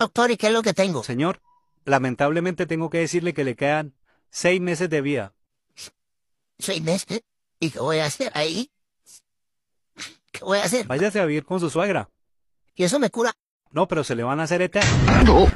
Doctor, ¿y qué es lo que tengo? Señor, lamentablemente tengo que decirle que le quedan seis meses de vida. ¿Seis meses? ¿Y qué voy a hacer ahí? ¿Qué voy a hacer? Váyase a vivir con su suegra. ¿Y eso me cura? No, pero se le van a hacer eterno.